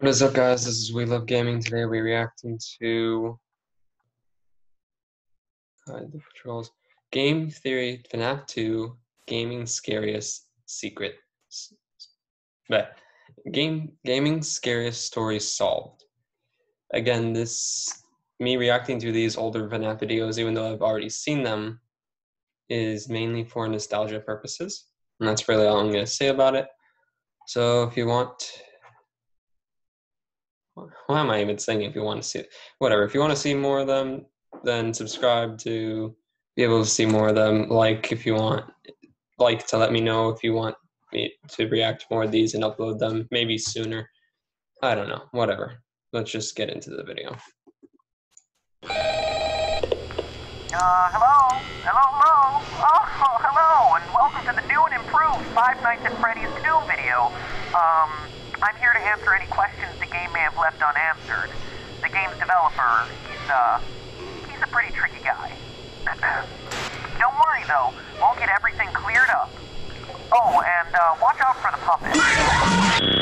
What is up, guys? This is We Love Gaming. Today we're reacting to the patrols. Game Theory FNAF 2 Gaming Scariest Secret. But game gaming scariest stories solved. Again, this me reacting to these older FNAF videos, even though I've already seen them, is mainly for nostalgia purposes. And that's really all I'm going to say about it. So if you want why am I even saying if you want to see it? Whatever. If you want to see more of them, then subscribe to be able to see more of them. Like if you want, like to let me know if you want me to react more of these and upload them maybe sooner. I don't know. Whatever. Let's just get into the video. Uh, hello? Hello, hello? Oh, hello, and welcome to the new and improved Five Nights at Freddy's 2 video. Um, I'm here to answer any questions the game may have left unanswered. The game's developer, he's, uh, he's a pretty tricky guy. Don't worry, though. We'll get everything cleared up. Oh, and, uh, watch out for the puppet.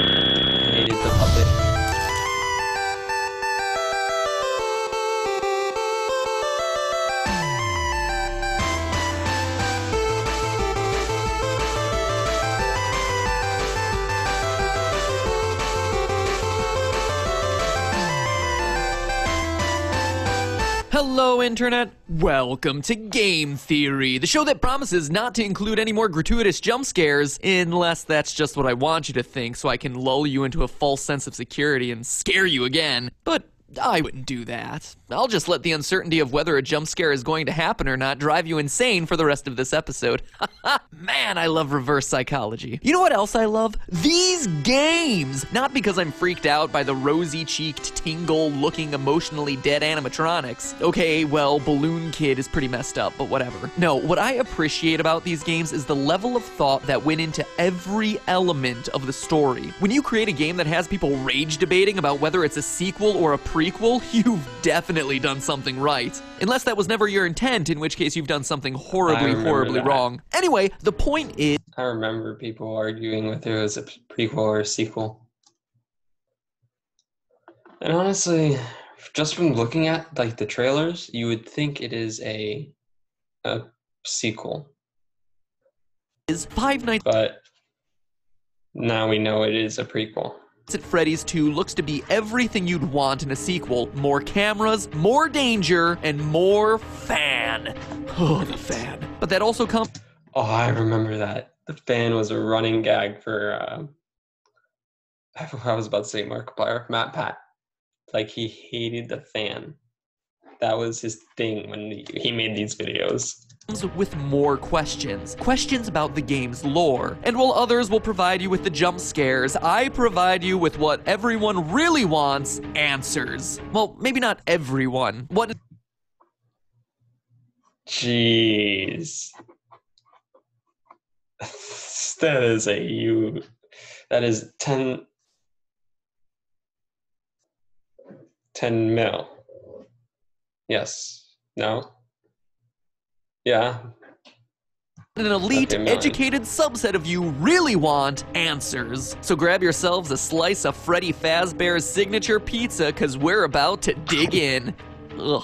Hello, Internet! Welcome to Game Theory, the show that promises not to include any more gratuitous jump scares, unless that's just what I want you to think so I can lull you into a false sense of security and scare you again. But I wouldn't do that. I'll just let the uncertainty of whether a jump scare is going to happen or not drive you insane for the rest of this episode. Man, I love reverse psychology. You know what else I love? These games! Not because I'm freaked out by the rosy cheeked, tingle looking, emotionally dead animatronics. Okay, well, Balloon Kid is pretty messed up, but whatever. No, what I appreciate about these games is the level of thought that went into every element of the story. When you create a game that has people rage debating about whether it's a sequel or a prequel, you've definitely done something right. Unless that was never your intent, in which case you've done something horribly, horribly that. wrong. Anyway, the point is. I remember people arguing whether it was a prequel or a sequel. And honestly, just from looking at like the trailers, you would think it is a a sequel, is Five Nights but now we know it is a prequel. At Freddy's 2 looks to be everything you'd want in a sequel more cameras, more danger, and more fan. Oh, the fan. But that also comes. Oh, I remember that. The fan was a running gag for. Uh, I was about to say Markiplier, MatPat. Like he hated the fan. That was his thing when he, made these videos. with more questions. Questions about the game's lore. And while others will provide you with the jump scares, I provide you with what everyone really wants answers. Well, maybe not everyone. What Jeez. that is a you. That is 10, 10 mil. Yes. No. Yeah. an elite, Okay, educated subset of you really want answers. So grab yourselves a slice of Freddy Fazbear's signature pizza, cause we're about to dig in. Ugh.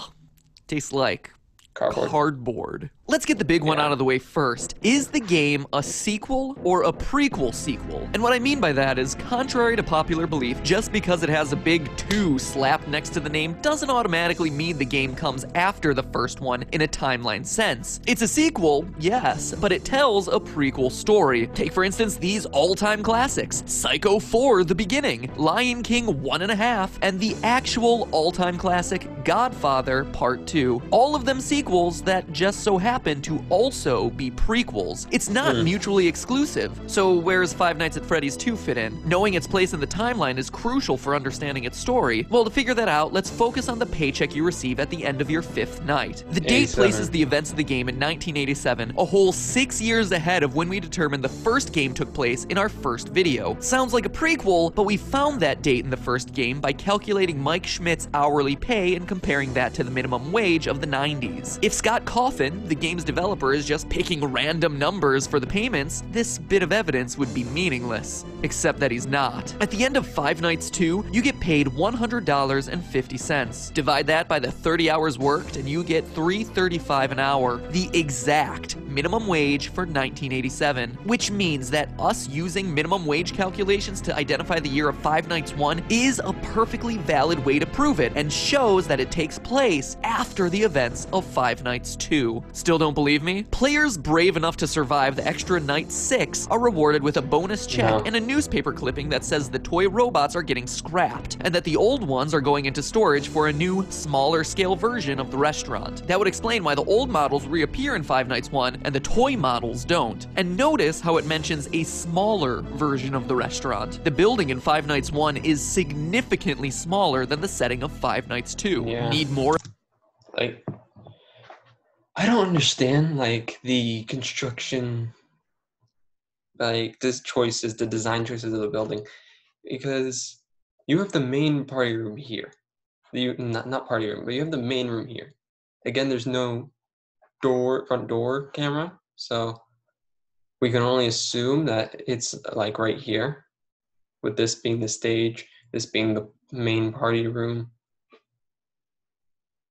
Tastes like Cardboard. cardboard. Let's get the big one out of the way first. Is the game a sequel or a prequel sequel? And what I mean by that is, contrary to popular belief, just because it has a big 2 slapped next to the name doesn't automatically mean the game comes after the first one in a timeline sense. It's a sequel, yes, but it tells a prequel story. Take, for instance, these all time classics Psycho 4 The Beginning, Lion King 1.5, and the actual all time classic Godfather Part 2. All of them sequels that just so happen to also be prequels. It's not hmm. mutually exclusive. So, where's Five Nights at Freddy's 2 fit in? Knowing its place in the timeline is crucial for understanding its story. Well, to figure that out, let's focus on the paycheck you receive at the end of your fifth night. The date places the events of the game in 1987, a whole six years ahead of when we determined the first game took place in our first video. Sounds like a prequel, but we found that date in the first game by calculating Mike Schmidt's hourly pay and comparing that to the minimum wage of the 90s. If Scott Cawthon, the game's developer is just picking random numbers for the payments, this bit of evidence would be meaningless. Except that he's not. At the end of Five Nights 2, you get paid $100.50. Divide that by the 30 hours worked, and you get $3.35 an hour, the exact minimum wage for 1987. Which means that us using minimum wage calculations to identify the year of Five Nights 1 is a perfectly valid way to prove it, and shows that it takes place after the events of Five Nights 2. Still don't believe me? Players brave enough to survive the extra night 6 are rewarded with a bonus check No. and a newspaper clipping that says the toy robots are getting scrapped, and that the old ones are going into storage for a new, smaller scale version of the restaurant. That would explain why the old models reappear in Five Nights 1 and the toy models don't. And notice how it mentions a smaller version of the restaurant. The building in Five Nights 1 is significantly smaller than the setting of Five Nights 2. Yeah. Need more like I don't understand like the construction like this choices, the design choices of the building. Because you have the main party room here. You not not party room, but you have the main room here. Again, there's no door front door camera, so we can only assume that it's like right here, with this being the stage, this being the main party room,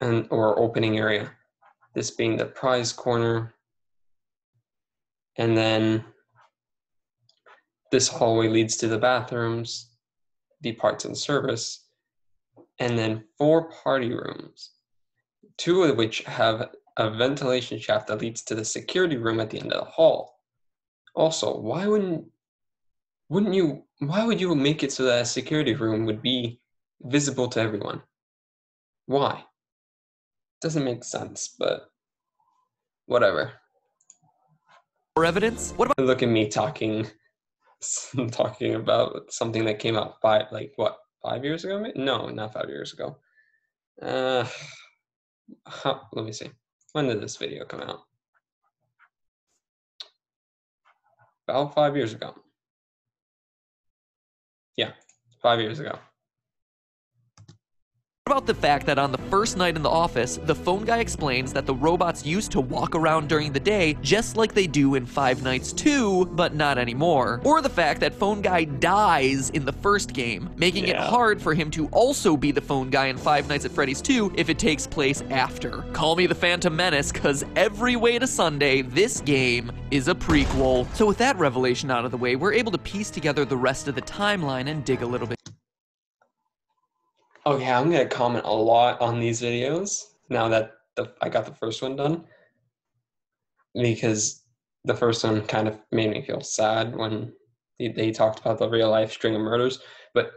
and or opening area. This being the prize corner, and then this hallway leads to the bathrooms, the parts and service, and then four party rooms, two of which have a ventilation shaft that leads to the security room at the end of the hall. Also, why wouldn't wouldn't you why would you make it so that a security room would be visible to everyone? Why? Doesn't make sense, but whatever. evidence? What about Look at me talking talking about something that came out five like what five years ago? No, not five years ago. Uh, huh, let me see. When did this video come out? About five years ago. Yeah, five years ago. What about the fact that on the first night in the office, the phone guy explains that the robots used to walk around during the day just like they do in Five Nights 2, but not anymore? Or the fact that phone guy dies in the first game, making it hard for him to also be the phone guy in Five Nights at Freddy's 2 if it takes place after. Call me the Phantom Menace, cause every way to Sunday, this game is a prequel. So with that revelation out of the way, we're able to piece together the rest of the timeline and dig a little bit Okay, I'm gonna comment a lot on these videos now that the I got the first one done because the first one kind of made me feel sad when they, they talked about the real life string of murders. But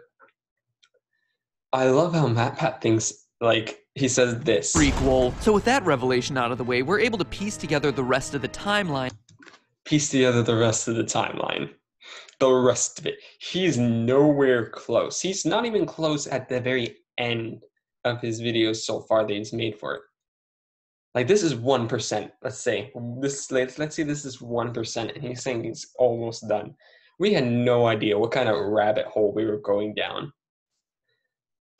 I love how MatPat thinks like he says this. prequel. So with that revelation out of the way, we're able to piece together the rest of the timeline Piece together the rest of the timeline. The rest of it. He's nowhere close. He's not even close at the very end of his videos so far that he's made for it. Like this is one percent. Let's say this. Let's let's say this is one percent, and he's saying he's almost done. We had no idea what kind of rabbit hole we were going down.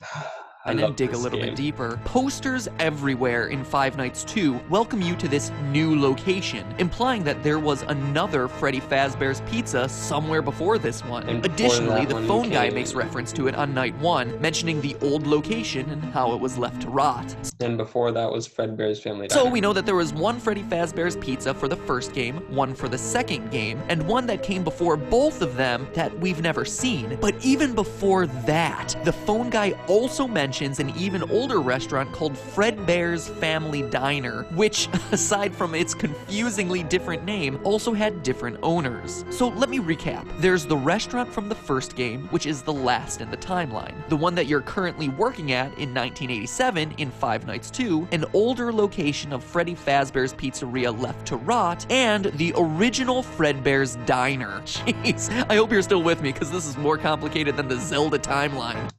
And then dig a little game. bit deeper. Posters everywhere in Five Nights 2 welcome you to this new location, implying that there was another Freddy Fazbear's Pizza somewhere before this one. And Additionally, the one phone guy makes reference to it on night 1, mentioning the old location and how it was left to rot. And before that was Fredbear's Family So we know that there was one Freddy Fazbear's Pizza for the first game, one for the second game, and one that came before both of them that we've never seen. But even before that, the phone guy also mentions an even older restaurant called Fredbear's Family Diner, which, aside from its confusingly different name, also had different owners. So let me recap. There's the restaurant from the first game, which is the last in the timeline. The one that you're currently working at in 1987 in Five Nights 2, an older location of Freddy Fazbear's Pizzeria left to rot, and the original Fredbear's Diner. Jeez, I hope you're still with me because this is more complicated than the Zelda timeline.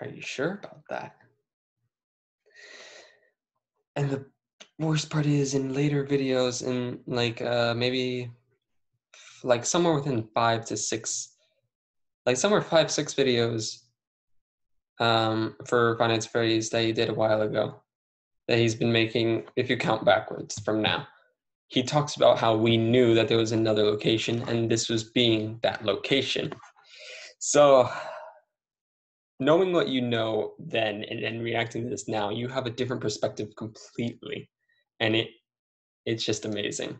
Are you sure about that? And the worst part is in later videos, in like uh, maybe like somewhere within five to six, like somewhere five six videos um, for Five Nights Freddy's that he did a while ago. that he's been making, if you count backwards from now, he talks about how we knew that there was another location and this was being that location. So, knowing what you know then and, and reacting to this now, you have a different perspective completely. And it it's just amazing.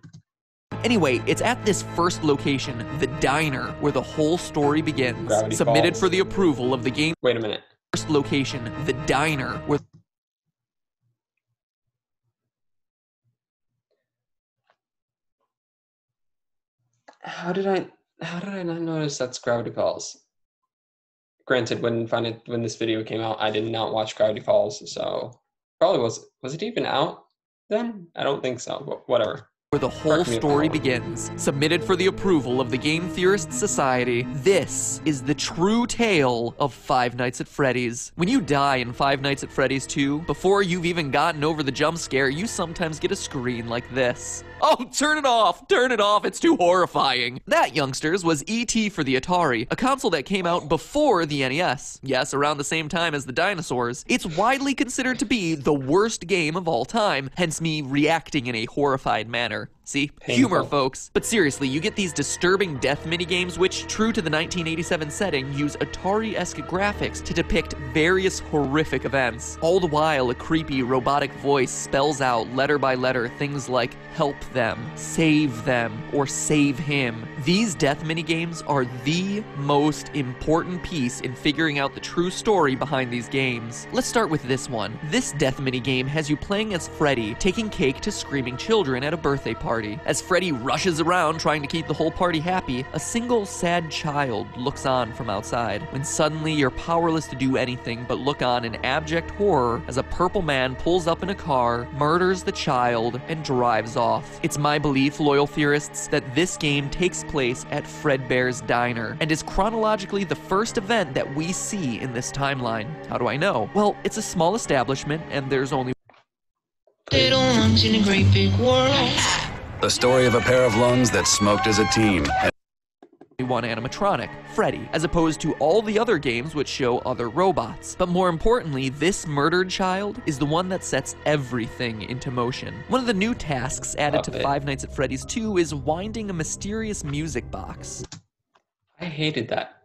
Anyway, it's at this first location, the diner, where the whole story begins. Gravity Submitted Falls. for the approval of the game Wait a minute. first location, the diner, where How did I how did I not notice that's Gravity Falls? Granted, when when this video came out, I did not watch Gravity Falls, so probably was was it even out then? I don't think so, but whatever. Where the whole Correct me if I'm story begins. Submitted for the approval of the Game Theorist Society, this is the true tale of Five Nights at Freddy's. When you die in Five Nights at Freddy's 2, before you've even gotten over the jump scare, you sometimes get a screen like this. Oh, turn it off! Turn it off, it's too horrifying. That, youngsters, was E.T. for the Atari, a console that came out before the NES. Yes, around the same time as the dinosaurs. It's widely considered to be the worst game of all time, hence me reacting in a horrified manner matter. See? Humor, folks. But seriously, you get these disturbing death minigames which, true to the 1987 setting, use Atari-esque graphics to depict various horrific events. All the while, a creepy robotic voice spells out letter by letter things like help them, save them, or save him. These death minigames are the most important piece in figuring out the true story behind these games. Let's start with this one. This death minigame has you playing as Freddy, taking cake to screaming children at a birthday party. As Freddy rushes around trying to keep the whole party happy, a single sad child looks on from outside. When suddenly you're powerless to do anything but look on in abject horror as a purple man pulls up in a car, murders the child, and drives off. It's my belief, loyal theorists, that this game takes place at Fredbear's Diner and is chronologically the first event that we see in this timeline. How do I know? Well, it's a small establishment and there's only Little lungs in a great big world. The story of a pair of lungs that smoked as a team. one animatronic, Freddy, as opposed to all the other games which show other robots. But more importantly, this murdered child is the one that sets everything into motion. One of the new tasks added to it. Five Nights at Freddy's 2 is winding a mysterious music box. I hated that.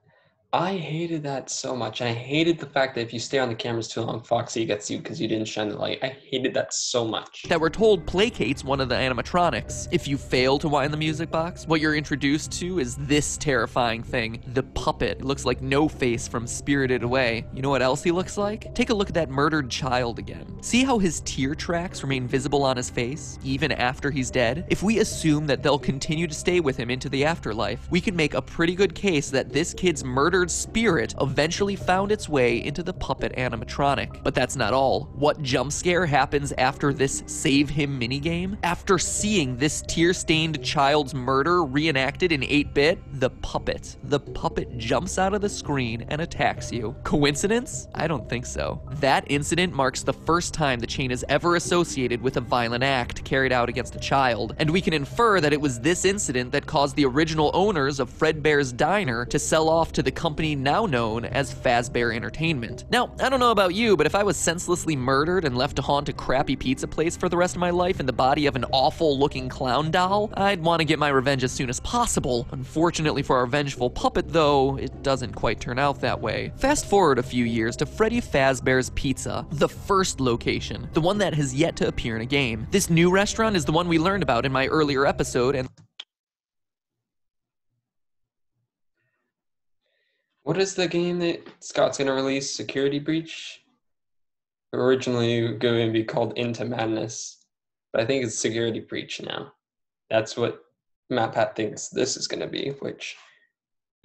I hated that so much. And I hated the fact that if you stay on the cameras too long, Foxy gets you because you didn't shine the light. I hated that so much. that we're told placates one of the animatronics. If you fail to wind the music box, what you're introduced to is this terrifying thing the puppet. It looks like No Face from Spirited Away. You know what else he looks like? Take a look at that murdered child again. See how his tear tracks remain visible on his face, even after he's dead? If we assume that they'll continue to stay with him into the afterlife, we can make a pretty good case that this kid's murdered spirit eventually found its way into the puppet animatronic. But that's not all. What jump scare happens after this save him minigame? After seeing this tear-stained child's murder reenacted in 8-bit, the puppet. The puppet jumps out of the screen and attacks you. Coincidence? I don't think so. That incident marks the first time the chain is ever associated with a violent act carried out against a child, and we can infer that it was this incident that caused the original owners of Fredbear's Diner to sell off to the company now known as Fazbear Entertainment. Now, I don't know about you, but if I was senselessly murdered and left to haunt a crappy pizza place for the rest of my life in the body of an awful looking clown doll, I'd want to get my revenge as soon as possible. Unfortunately for our vengeful puppet, though, it doesn't quite turn out that way. Fast forward a few years to Freddy Fazbear's Pizza, the first location, the one that has yet to appear in a game. This new restaurant is the one we learned about in my earlier episode, and What is the game that Scott's going to release? Security Breach? Originally going to be called Into Madness, but I think it's Security Breach now. That's what MatPat thinks this is going to be, which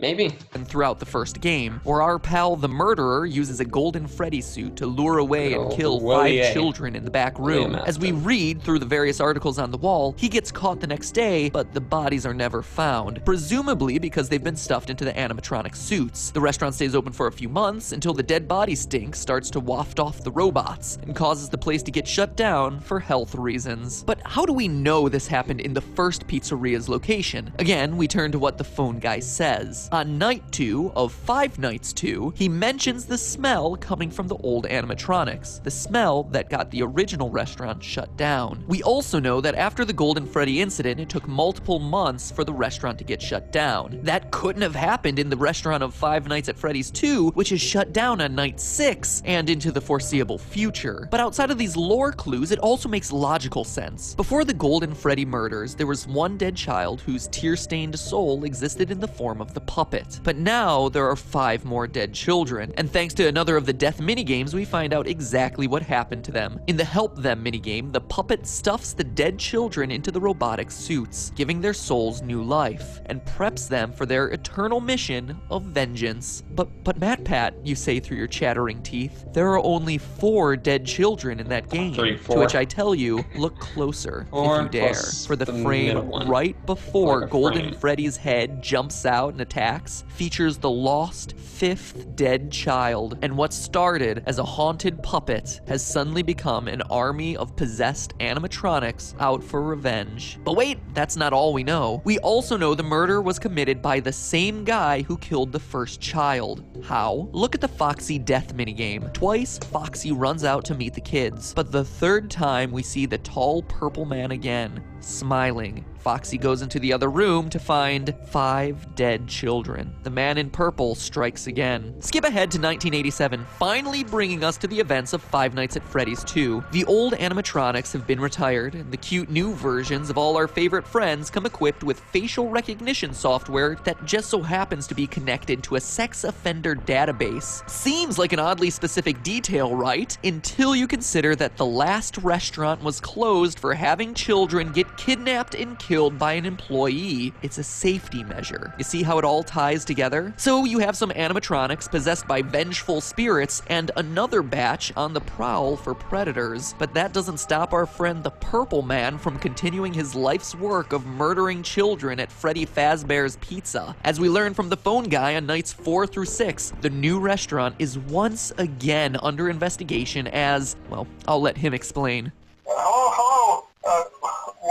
maybe. and throughout the first game, where our pal the murderer uses a golden Freddy suit to lure away and kill five children in the back room. As we read through the various articles on the wall, he gets caught the next day, but the bodies are never found, presumably because they've been stuffed into the animatronic suits. The restaurant stays open for a few months until the dead body stink starts to waft off the robots and causes the place to get shut down for health reasons. But how do we know this happened in the first pizzeria's location? Again, we turn to what the phone guy says. On night 2 of Five Nights 2, he mentions the smell coming from the old animatronics, the smell that got the original restaurant shut down. We also know that after the Golden Freddy incident, it took multiple months for the restaurant to get shut down. That couldn't have happened in the restaurant of Five Nights at Freddy's 2, which is shut down on night 6 and into the foreseeable future. But outside of these lore clues, it also makes logical sense. Before the Golden Freddy murders, there was one dead child whose tear stained soul existed in the form of the puppet. But now there are five more dead children, and thanks to another of the death minigames, we find out exactly what happened to them. In the Help Them minigame, the puppet stuffs the dead children into the robotic suits, giving their souls new life, and preps them for their eternal mission of vengeance. But but MatPat, you say through your chattering teeth, there are only four dead children in that game. Three, To which I tell you, look closer if you dare. For the, the frame right before Like Golden frame. Freddy's head jumps out and attacks features the lost fifth dead child, and what started as a haunted puppet has suddenly become an army of possessed animatronics out for revenge. But wait, that's not all we know. We also know the murder was committed by the same guy who killed the first child. How? Look at the Foxy death minigame. Twice, Foxy runs out to meet the kids, but the third time we see the tall purple man again, smiling. Foxy goes into the other room to find five dead children. The man in purple strikes again. Skip ahead to 1987, finally bringing us to the events of Five Nights at Freddy's 2. The old animatronics have been retired, and the cute new versions of all our favorite friends come equipped with facial recognition software that just so happens to be connected to a sex offender database. Seems like an oddly specific detail, right? Until you consider that the last restaurant was closed for having children get kidnapped and killed by an employee. It's a safety measure. You see how it all ties together? So you have some animatronics possessed by vengeful spirits and another batch on the prowl for predators. But that doesn't stop our friend the Purple Man from continuing his life's work of murdering children at Freddy Fazbear's Pizza. As we learn from the phone guy on nights 4 through 6, the new restaurant is once again under investigation as, well, I'll let him explain.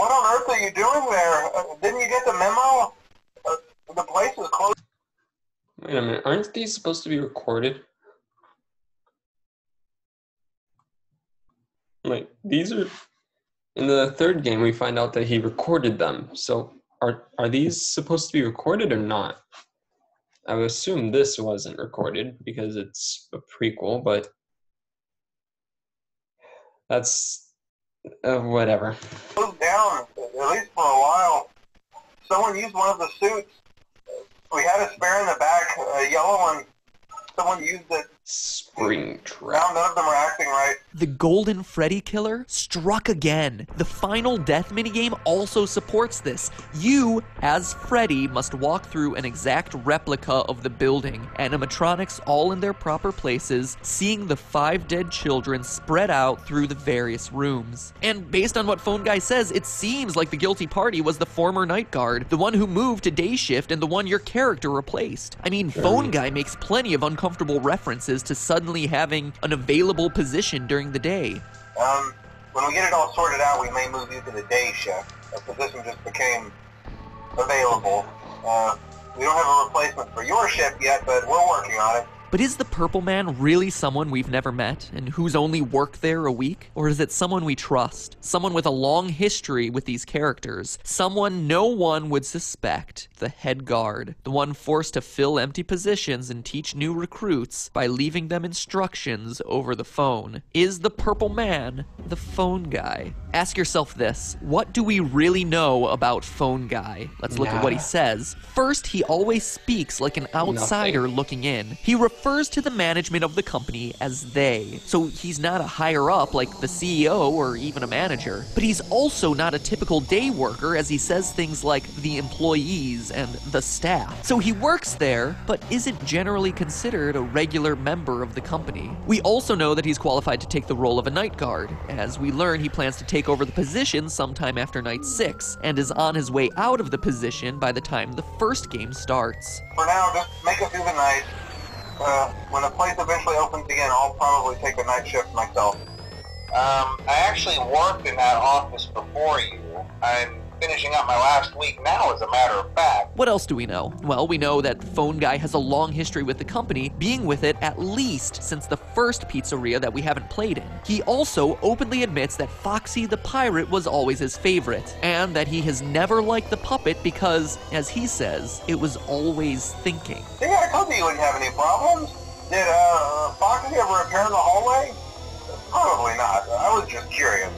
What on earth are you doing there? Uh, didn't you get the memo? Uh, the place is closed. Wait a minute, aren't these supposed to be recorded? Like these are in the third game we find out that he recorded them. So are are these supposed to be recorded or not? I would assume this wasn't recorded because it's a prequel, but that's uh, whatever. closed down, at least for a while. Someone used one of the suits. We had a spare in the back, a yellow one. Someone used it. Springtrap. Now none of them are acting right. The Golden Freddy Killer struck again. The final death minigame also supports this. You, as Freddy, must walk through an exact replica of the building, animatronics all in their proper places, seeing the five dead children spread out through the various rooms. And based on what Phone Guy says, it seems like the guilty party was the former night guard, the one who moved to day shift and the one your character replaced. I mean, Phone hmm. Guy makes plenty of uncomfortable references to suddenly having an available position during the day. Um, when we get it all sorted out, we may move you to the day shift. A position just became available. Uh, we don't have a replacement for your shift yet, but we're working on it. But is the Purple Man really someone we've never met and who's only worked there a week? Or is it someone we trust? Someone with a long history with these characters? Someone no one would suspect? The head guard. The one forced to fill empty positions and teach new recruits by leaving them instructions over the phone. Is the Purple Man the phone guy? Ask yourself this What do we really know about Phone Guy? Let's look at what he says. First, he always speaks like an outsider looking in. He refers to the management of the company as they. So he's not a higher up like the CEO or even a manager. But he's also not a typical day worker as he says things like the employees and the staff. So he works there, but isn't generally considered a regular member of the company. We also know that he's qualified to take the role of a night guard. As we learn, he plans to take over the position sometime after night 6 and is on his way out of the position by the time the first game starts. For now, just make it through the night. Uh, when the place eventually opens again, I'll probably take a night shift myself. Um, I actually worked in that office before you. I'm finishing up my last week now, as a matter of fact. What else do we know? Well, we know that Phone Guy has a long history with the company, being with it at least since the first pizzeria that we haven't played in. He also openly admits that Foxy the Pirate was always his favorite, and that he has never liked the puppet because, as he says, it was always thinking. See, I told you you wouldn't have any problems. Did uh, Foxy ever appear in the hallway? Probably not. I was just curious.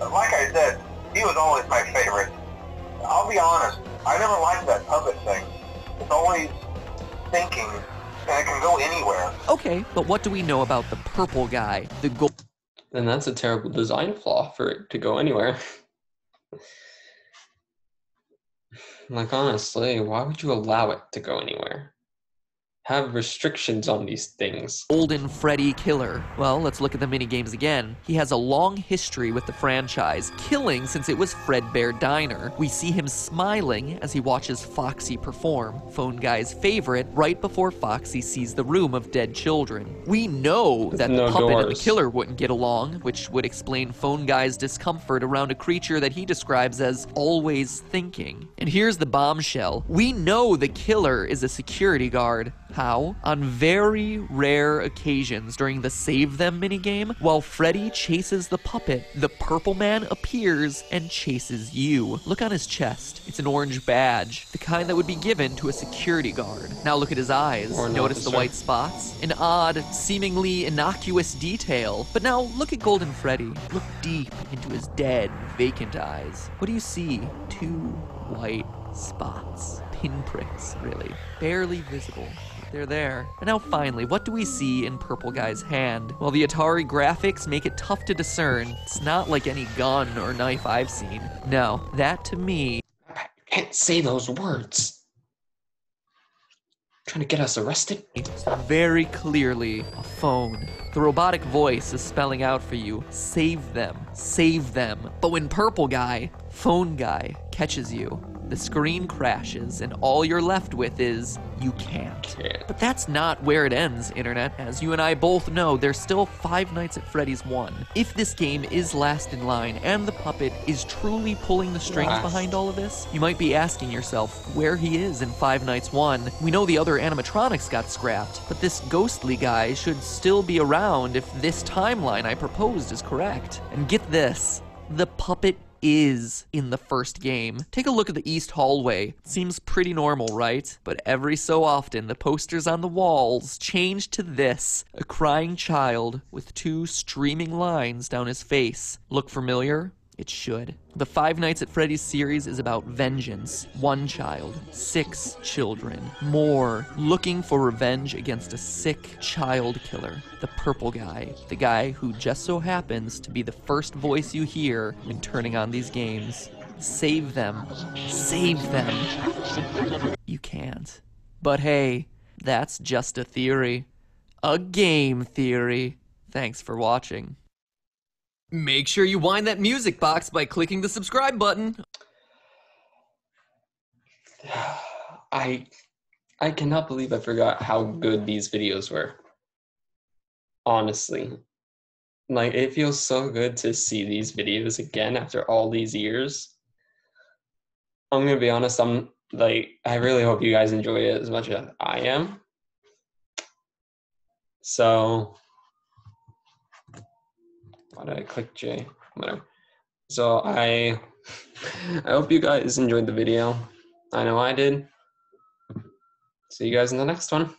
Like I said, he was always my favorite. I'll be honest, I never liked that puppet thing. It's always thinking, and it can go anywhere. Okay, but what do we know about the purple guy, the gold? Then that's a terrible design flaw for it to go anywhere. like honestly, why would you allow it to go anywhere? Have restrictions on these things. Golden Freddy Killer. Well, let's look at the minigames again. He has a long history with the franchise, killing since it was Fredbear Diner. We see him smiling as he watches Foxy perform, Phone Guy's favorite, right before Foxy sees the room of dead children. We know that no the puppet and the killer wouldn't get along, which would explain Phone Guy's discomfort around a creature that he describes as always thinking. And here's the bombshell. We know the killer is a security guard. How? On very rare occasions during the Save Them minigame, while Freddy chases the puppet, the purple man appears and chases you. Look on his chest. It's an orange badge, the kind that would be given to a security guard. Now look at his eyes. Or Notice the white spots? An odd, seemingly innocuous detail. But now look at Golden Freddy. Look deep into his dead, vacant eyes. What do you see? Two white spots. Pinpricks, really. Barely visible. They're there. And now finally, what do we see in Purple Guy's hand? Well, the Atari graphics make it tough to discern. It's not like any gun or knife I've seen. No, that to me can't say those words. Trying to get us arrested? It's very clearly a phone. The robotic voice is spelling out for you save them, save them. But when Purple Guy, Phone Guy, catches you, the screen crashes and all you're left with is you can't. Can't. But that's not where it ends, Internet. As you and I both know, there's still Five Nights at Freddy's 1. If this game is last in line and the puppet is truly pulling the strings Last. behind all of this, you might be asking yourself where he is in Five Nights 1. We know the other animatronics got scrapped, but this ghostly guy should still be around if this timeline I proposed is correct. And get this the puppet is in the first game. Take a look at the east hallway. Seems pretty normal, right? But every so often, the posters on the walls change to this a crying child with two streaming lines down his face. Look familiar? It should. The Five Nights at Freddy's series is about vengeance. One child, six children, more looking for revenge against a sick child killer. The purple guy, the guy who just so happens to be the first voice you hear when turning on these games. Save them. Save them. You can't. But hey, that's just a theory. A game theory. Thanks for watching. Make sure you wind that music box by clicking the subscribe button. I I cannot believe I forgot how good these videos were. Honestly. Like it feels so good to see these videos again after all these years. I'm gonna be honest, I'm like I really hope you guys enjoy it as much as I am. So why did I click J? Whatever. So I I hope you guys enjoyed the video. I know I did. See you guys in the next one.